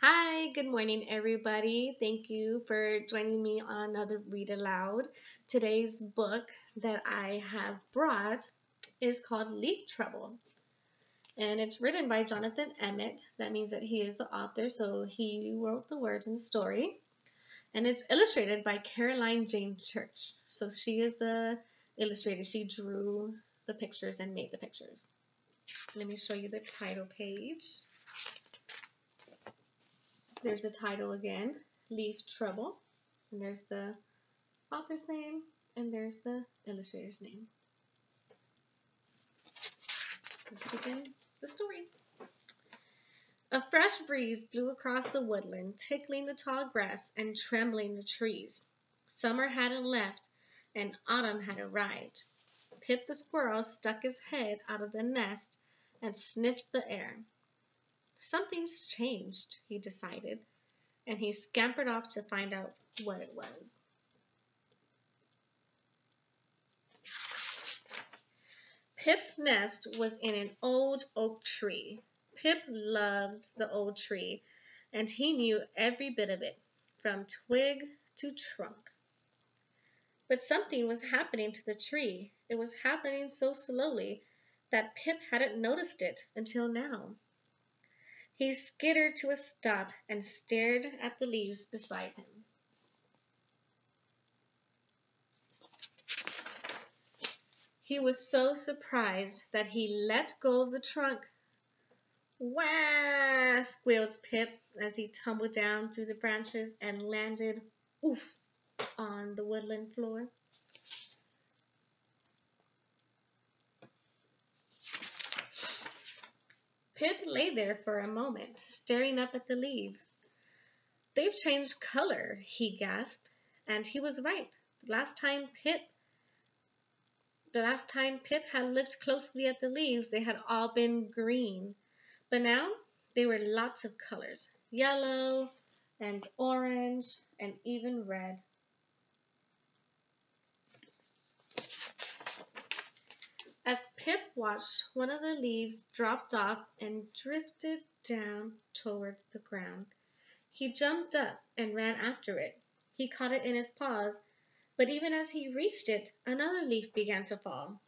Hi, good morning, everybody. Thank you for joining me on another Read Aloud. Today's book that I have brought is called Leaf Trouble, and it's written by Jonathan Emmett. That means that he is the author, so he wrote the words and story. And it's illustrated by Caroline Jayne Church. So she is the illustrator. She drew the pictures and made the pictures. Let me show you the title page. There's the title again, Leaf Trouble. And there's the author's name, and there's the illustrator's name. Let's begin the story. A fresh breeze blew across the woodland, tickling the tall grass and trembling the trees. Summer hadn't left, and autumn had arrived. Pip the squirrel stuck his head out of the nest and sniffed the air. Something's changed, he decided, and he scampered off to find out what it was. Pip's nest was in an old oak tree. Pip loved the old tree, and he knew every bit of it, from twig to trunk. But something was happening to the tree. It was happening so slowly that Pip hadn't noticed it until now. He skittered to a stop and stared at the leaves beside him. He was so surprised that he let go of the trunk. Wah! squealed Pip as he tumbled down through the branches and landed, oof, on the woodland floor. Pip lay there for a moment, staring up at the leaves. They've changed color, he gasped, and he was right. The last time Pip the last time Pip had looked closely at the leaves, they had all been green. But now they were lots of colors yellow and orange and even red. As Pip watched, one of the leaves dropped off and drifted down toward the ground. He jumped up and ran after it. He caught it in his paws, but even as he reached it, another leaf began to fall.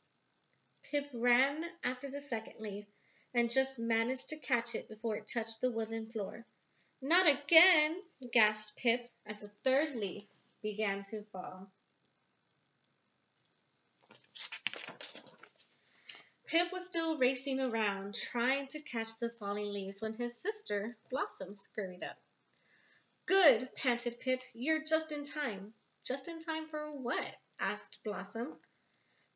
Pip ran after the second leaf and just managed to catch it before it touched the wooden floor. Not again, gasped Pip as a third leaf began to fall. Pip was still racing around, trying to catch the falling leaves when his sister, Blossom, scurried up. Good, panted Pip. You're just in time. Just in time for what? asked Blossom.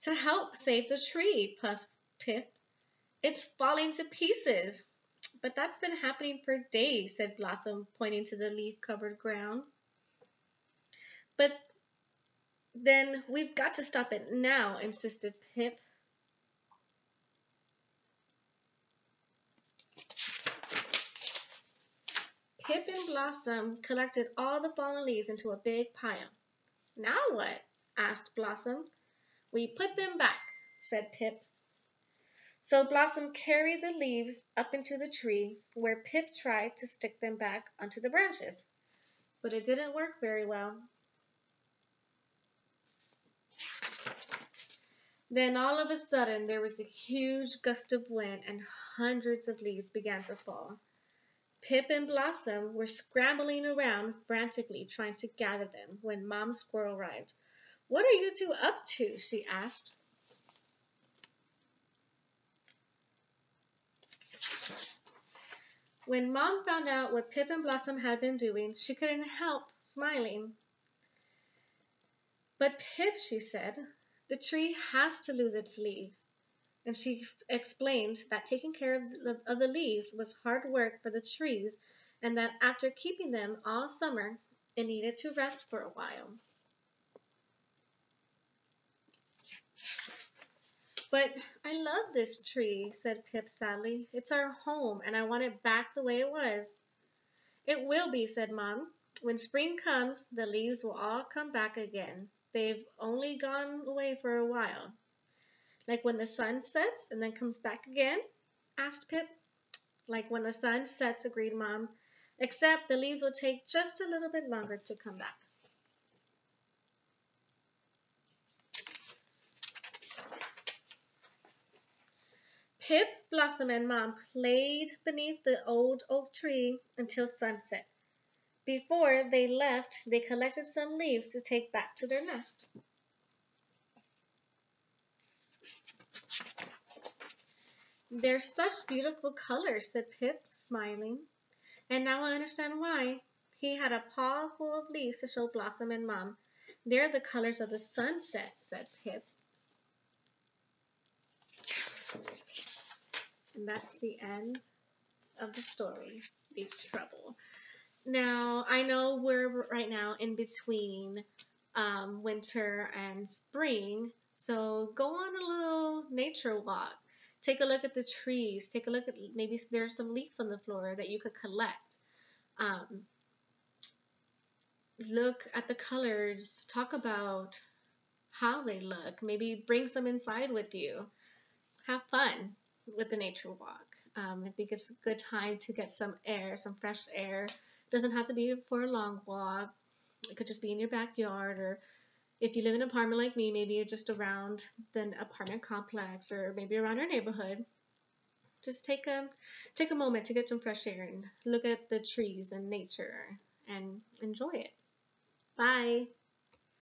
To help save the tree, puffed Pip. It's falling to pieces. But that's been happening for days, said Blossom, pointing to the leaf covered ground. But then we've got to stop it now, insisted Pip. Pip and Blossom collected all the fallen leaves into a big pile. Now what? asked Blossom. We put them back, said Pip. So Blossom carried the leaves up into the tree, where Pip tried to stick them back onto the branches. But it didn't work very well. Then all of a sudden there was a huge gust of wind and hundreds of leaves began to fall. Pip and Blossom were scrambling around frantically trying to gather them when Mom Squirrel arrived. What are you two up to? she asked. When Mom found out what Pip and Blossom had been doing, she couldn't help smiling. But Pip, she said, the tree has to lose its leaves and she explained that taking care of the, of the leaves was hard work for the trees and that after keeping them all summer, it needed to rest for a while. But I love this tree, said Pip sadly. It's our home, and I want it back the way it was. It will be, said Mom. When spring comes, the leaves will all come back again. They've only gone away for a while. Like when the sun sets and then comes back again? asked Pip. Like when the sun sets, agreed Mom. except the leaves will take just a little bit longer to come back. Pip, Blossom, and Mom played beneath the old oak tree until sunset. Before they left, they collected some leaves to take back to their nest. They're such beautiful colors, said Pip, smiling. And now I understand why. He had a paw full of leaves to show Blossom and Mom. They're the colors of the sunset, said Pip. And that's the end of the story, Big Trouble. Now, I know we're right now in between um, winter and spring, so go on a little nature walk. Take a look at the trees. Take a look at maybe there's some leaves on the floor that you could collect. Um, look at the colors. Talk about how they look. Maybe bring some inside with you. Have fun with the nature walk. Um, I think it's a good time to get some air, some fresh air. Doesn't have to be for a long walk. It could just be in your backyard or if you live in an apartment like me, maybe just around the apartment complex or maybe around your neighborhood. Just take a take a moment to get some fresh air and look at the trees and nature and enjoy it. Bye.